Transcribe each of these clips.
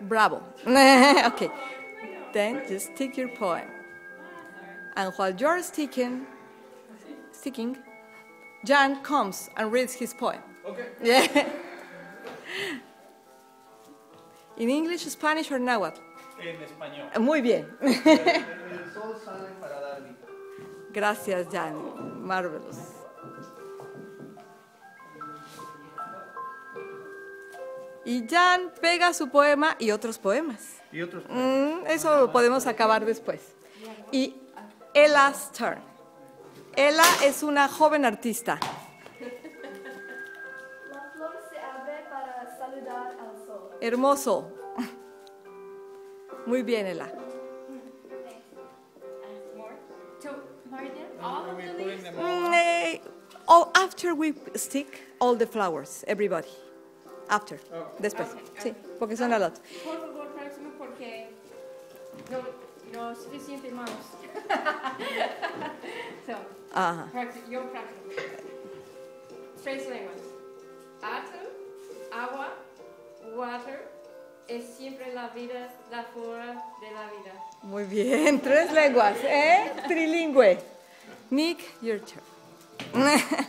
Bravo. okay. Then just stick your poem. And while you're sticking, sticking, Jan comes and reads his poem. Okay. Yeah. In English, Spanish, or Nahuatl? En español. Muy bien. El sol sale para. Gracias, Jan. Marvelous. Y Jan pega su poema y otros poemas. Y otros. Mm, eso lo podemos acabar después. Y Ella's turn. Ella es una joven artista. La flor se abre para saludar al sol. Hermoso. Muy bien, Ella. All? Mm, eh, oh, after we stick all the flowers, everybody. After. Después. Sí, porque son a lot. Por favor, próximo, porque no, no suficiente manos. so, Ajá. yo próximo. Tres lenguas. Atom, agua, water, es siempre la vida, la flora de la vida. Muy bien. Tres lenguas, ¿eh? Trilingüe. Nick, your turn.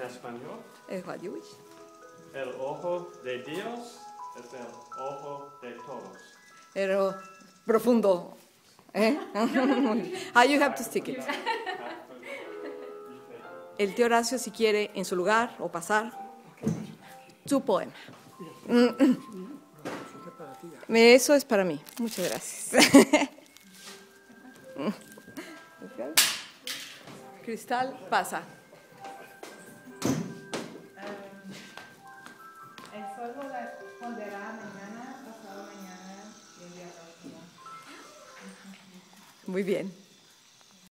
En español, Eh, what you wish. El ojo de Dios es el ojo de todos. Pero profundo. ¿Eh? You have to stick it. El tío Horacio, si quiere, en su lugar o pasar, su poema. Eso es para mí. Muchas gracias. Cristal, pasa. Muy bien.